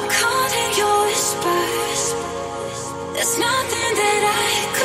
I'm caught in your whispers. There's nothing that I